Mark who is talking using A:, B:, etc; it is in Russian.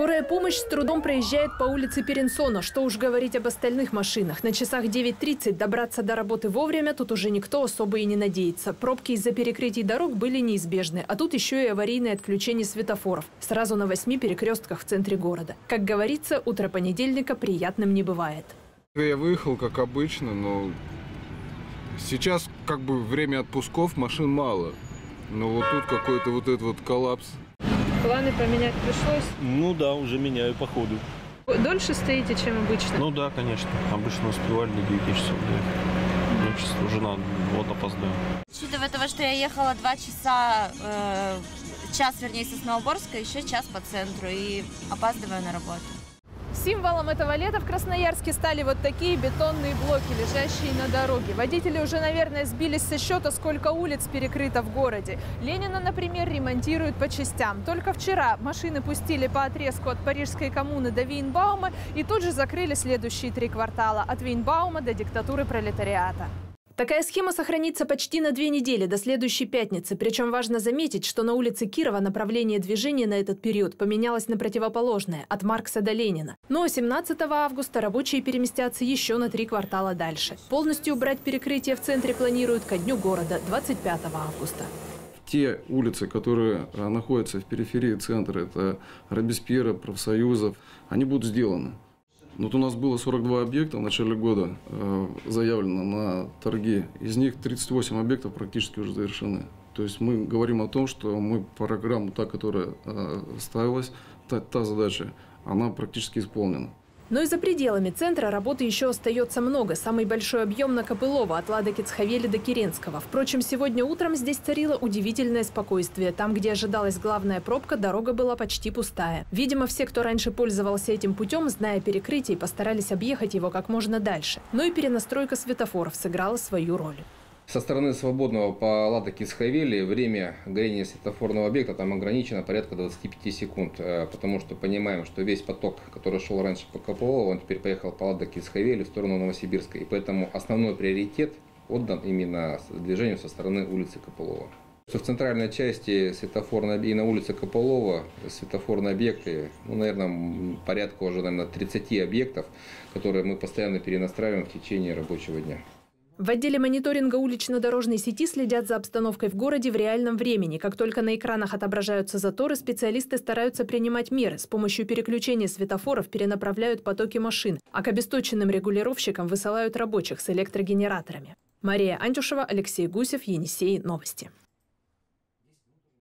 A: Скорая помощь с трудом проезжает по улице Перенсона. Что уж говорить об остальных машинах. На часах 9.30 добраться до работы вовремя тут уже никто особо и не надеется. Пробки из-за перекрытий дорог были неизбежны. А тут еще и аварийное отключение светофоров. Сразу на восьми перекрестках в центре города. Как говорится, утро понедельника приятным не бывает.
B: Я выехал, как обычно, но сейчас как бы время отпусков, машин мало. Но вот тут какой-то вот этот вот коллапс.
A: Планы поменять пришлось.
C: Ну да, уже меняю по ходу.
A: Дольше стоите, чем обычно?
C: Ну да, конечно. Обычно успевали до 9 часов доехать. Ну, сейчас уже надо, вот опоздаю.
D: Учитывая того, что я ехала два часа, э, час, вернее, со Сосновоборска, еще час по центру и опаздываю на работу.
A: Символом этого лета в Красноярске стали вот такие бетонные блоки, лежащие на дороге. Водители уже, наверное, сбились со счета, сколько улиц перекрыто в городе. Ленина, например, ремонтируют по частям. Только вчера машины пустили по отрезку от Парижской коммуны до Вейнбаума и тут же закрыли следующие три квартала от Вейнбаума до диктатуры пролетариата. Такая схема сохранится почти на две недели, до следующей пятницы. Причем важно заметить, что на улице Кирова направление движения на этот период поменялось на противоположное, от Маркса до Ленина. Но 17 августа рабочие переместятся еще на три квартала дальше. Полностью убрать перекрытие в центре планируют ко дню города 25 августа.
B: Те улицы, которые а, находятся в периферии центра, это Робеспьера, профсоюзов, они будут сделаны. Вот у нас было 42 объекта в начале года э, заявлено на торги. Из них 38 объектов практически уже завершены. То есть мы говорим о том, что мы программу, та, которая э, ставилась, та, та задача, она практически исполнена.
A: Но и за пределами центра работы еще остается много. Самый большой объем на Копылова, от Ладоки Цхавели до Керенского. Впрочем, сегодня утром здесь царило удивительное спокойствие. Там, где ожидалась главная пробка, дорога была почти пустая. Видимо, все, кто раньше пользовался этим путем, зная перекрытие, постарались объехать его как можно дальше. Но и перенастройка светофоров сыграла свою роль.
E: Со стороны свободного по Ладоке Схавели время горения светофорного объекта там ограничено порядка 25 секунд, э, потому что понимаем, что весь поток, который шел раньше по Кополову, он теперь поехал по Ладоке Схавели в сторону Новосибирска. И поэтому основной приоритет отдан именно движению со стороны улицы Кополова. В центральной части светофорной и на улице Кополова светофорные объекты, ну, наверное, порядка уже, наверное, 30 объектов, которые мы постоянно перенастраиваем в течение рабочего дня.
A: В отделе мониторинга улично-дорожной сети следят за обстановкой в городе в реальном времени. Как только на экранах отображаются заторы, специалисты стараются принимать меры. С помощью переключения светофоров перенаправляют потоки машин, а к обесточенным регулировщикам высылают рабочих с электрогенераторами. Мария Антюшева, Алексей Гусев, Енисей. Новости.